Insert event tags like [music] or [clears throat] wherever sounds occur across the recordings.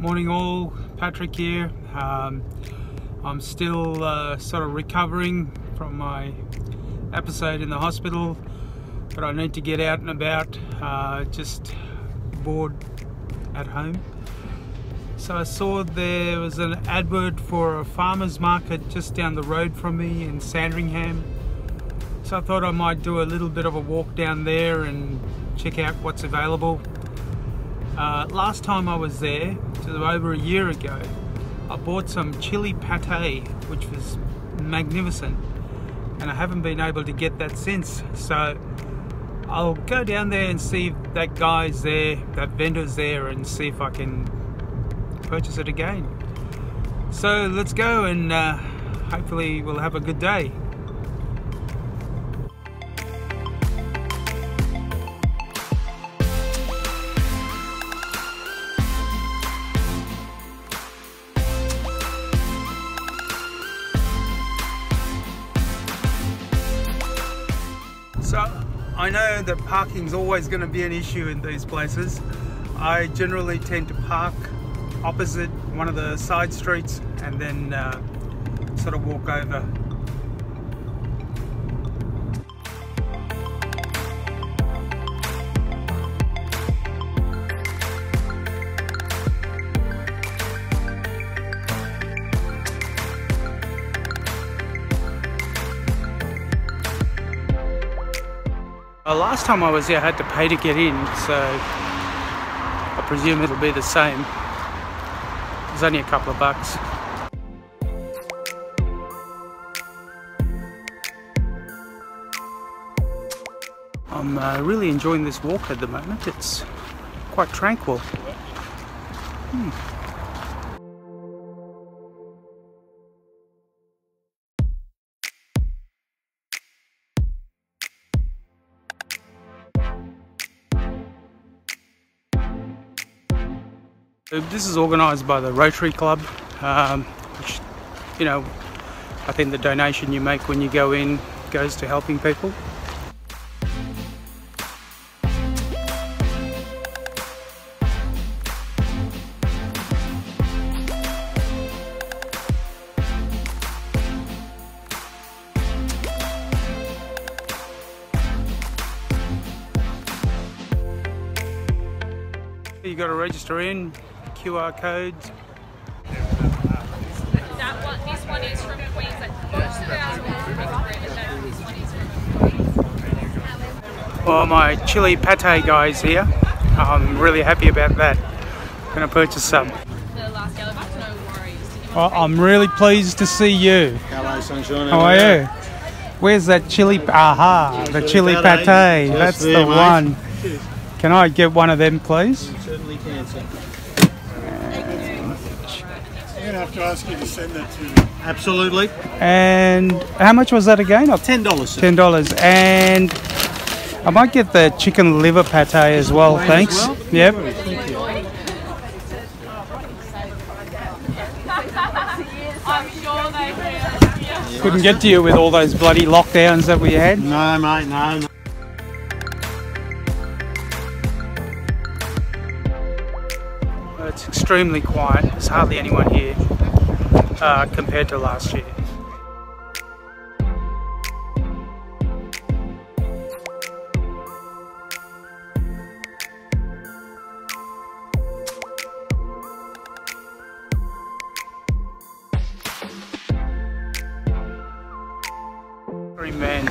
Morning all, Patrick here. Um, I'm still uh, sort of recovering from my episode in the hospital, but I need to get out and about, uh, just bored at home. So I saw there was an advert for a farmer's market just down the road from me in Sandringham. So I thought I might do a little bit of a walk down there and check out what's available. Uh, last time I was there, over a year ago, I bought some chili pate, which was magnificent, and I haven't been able to get that since. So I'll go down there and see if that guy's there, that vendor's there, and see if I can purchase it again. So let's go and uh, hopefully we'll have a good day. So I know that parking's always going to be an issue in these places. I generally tend to park opposite one of the side streets and then uh, sort of walk over. Uh, last time I was here I had to pay to get in so I presume it'll be the same. It's only a couple of bucks. I'm uh, really enjoying this walk at the moment. It's quite tranquil. Hmm. This is organised by the Rotary Club, um, which, you know, I think the donation you make when you go in goes to helping people. You got to register in, QR codes. That one, this one is from Queensland. Most of ours are from Victoria, this one is from Well, my chili pate guys here. I'm really happy about that. I'm Gonna purchase some. the last yellow box, no worries. Well, I'm really pleased to see you. Hello, sunshine. How are you? Where's that chili? Aha, the chili pate. That's the one. Can I get one of them, please? Certainly can, sir. I'm going to have to ask you to send that to me. Absolutely. And how much was that again? $10. sir. Ten dollars. And I might get the chicken liver pate as well. Plain as Thanks. well? Yep. Thank you. I'm sure they will. Couldn't get to you with all those bloody lockdowns that we had. No, mate, no. no. It's extremely quiet. There's hardly anyone here uh, compared to last year. Man.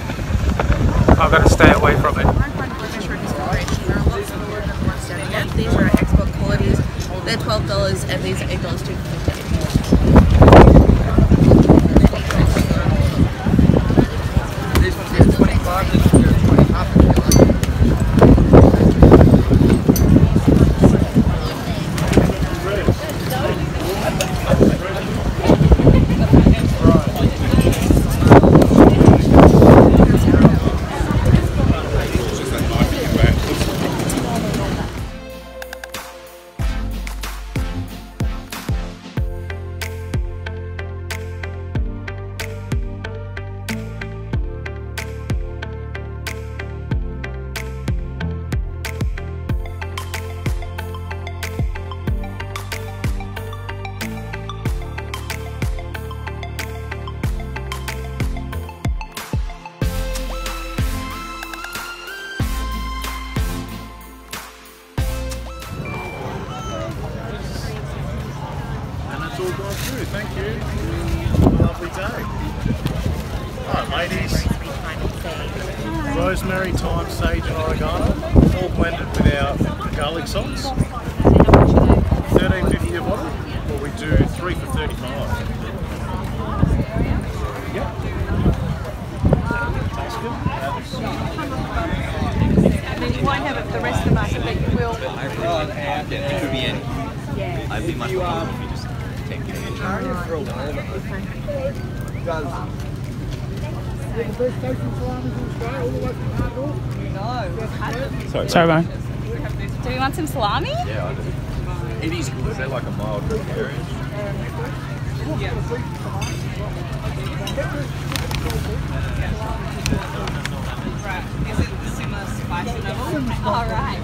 I've got to stay away from it. They're $12 and these are eight dollars too. Lovely day. Alright, ladies. Rosemary, thyme, sage, and oregano, all blended with our garlic salts. Thirteen fifty a bottle, or we do three for thirty-five. Yep. Tastes good. I mean, you won't have it for the rest of the market, but you will. It could be any. I'd be much more comfortable if you just take it. Sorry, mate. Do you want some salami? Yeah, I do. It is good. They're like a mild area. All right.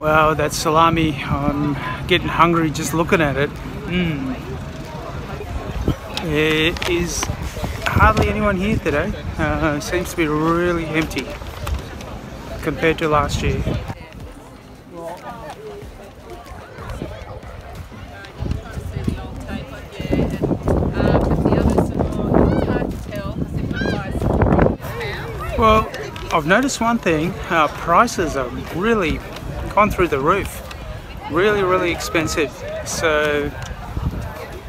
Wow, that salami. I'm getting hungry just looking at it. Mm. There is hardly anyone here today. Uh, seems to be really empty compared to last year. Well, I've noticed one thing. Uh, prices are really gone through the roof. Really, really expensive. So,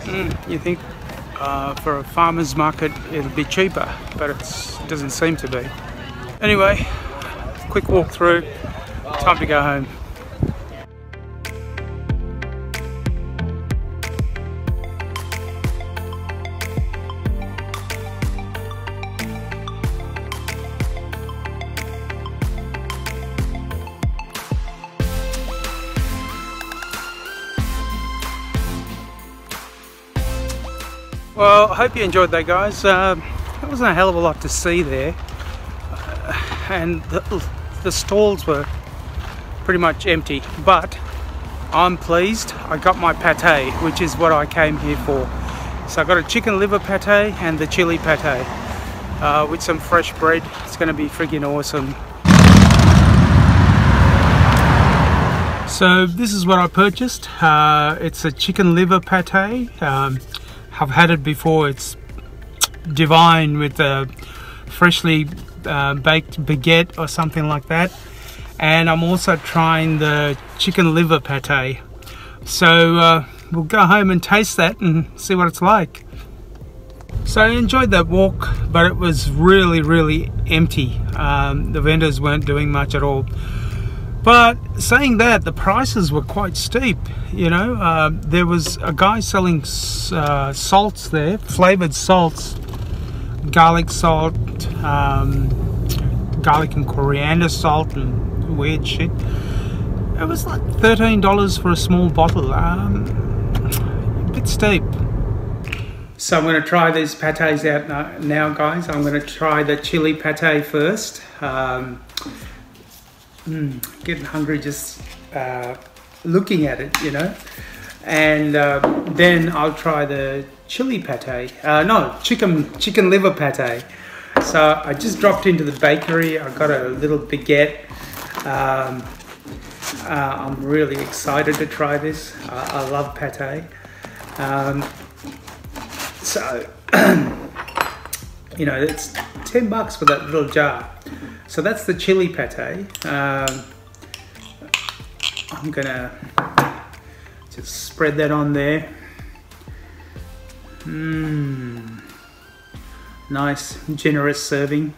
mm, you think uh, for a farmer's market it'll be cheaper, but it doesn't seem to be. Anyway, quick walk through. Time to go home. Well, I hope you enjoyed that, guys. Um, there wasn't a hell of a lot to see there, uh, and the, the stalls were pretty much empty. But I'm pleased. I got my pate, which is what I came here for. So I got a chicken liver pate and the chili pate uh, with some fresh bread. It's going to be friggin' awesome. So this is what I purchased. Uh, it's a chicken liver pate. Um, I've had it before. It's divine with a freshly uh, baked baguette or something like that. And I'm also trying the chicken liver pate. So uh, we'll go home and taste that and see what it's like. So I enjoyed that walk, but it was really, really empty. Um, the vendors weren't doing much at all. But saying that, the prices were quite steep. You know, uh, there was a guy selling uh, salts there, flavored salts, garlic salt, um, garlic and coriander salt, and weird shit. It was like thirteen dollars for a small bottle. Um, a bit steep. So I'm going to try these pates out now, guys. I'm going to try the chili pate first. Um, Mm, getting hungry just uh, looking at it, you know. And uh, then I'll try the chili pate. Uh, no, chicken chicken liver pate. So I just dropped into the bakery. I got a little baguette. Um, uh, I'm really excited to try this. I love pate. Um, so, [clears throat] you know, it's 10 bucks for that little jar. So that's the chili pate. Um, I'm gonna just spread that on there. Mmm, nice, generous serving.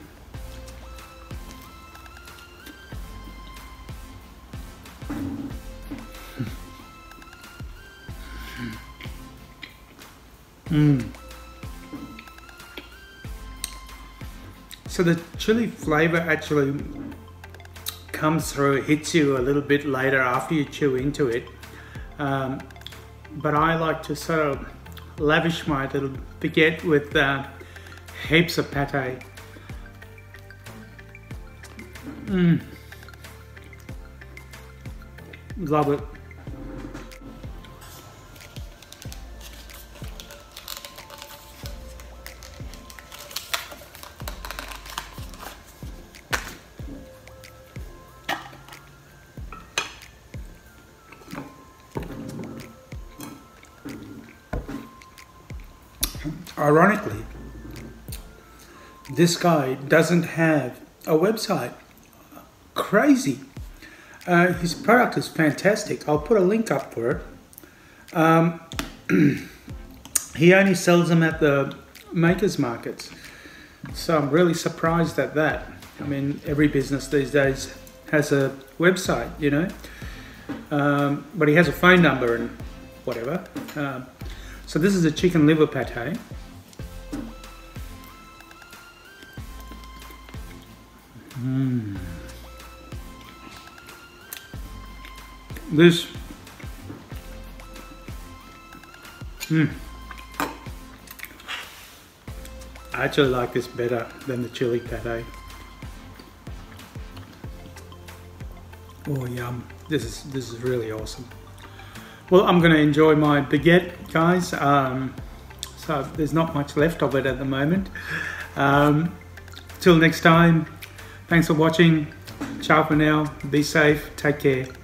Mmm. So the chili flavor actually comes through, hits you a little bit later after you chew into it. Um, but I like to sort of lavish my little baguette with uh, heaps of pate. Mmm. Love it. Ironically, this guy doesn't have a website. Crazy. Uh, his product is fantastic. I'll put a link up for it. Um, [clears throat] he only sells them at the makers markets. So I'm really surprised at that. I mean, every business these days has a website, you know. Um, but he has a phone number and whatever. Um, so this is a chicken liver pate. Mm. This. Mm. I actually like this better than the chili pate. Oh yum! This is this is really awesome. Well, I'm going to enjoy my baguette, guys. Um, so there's not much left of it at the moment. Um, till next time, thanks for watching. Ciao for now. Be safe. Take care.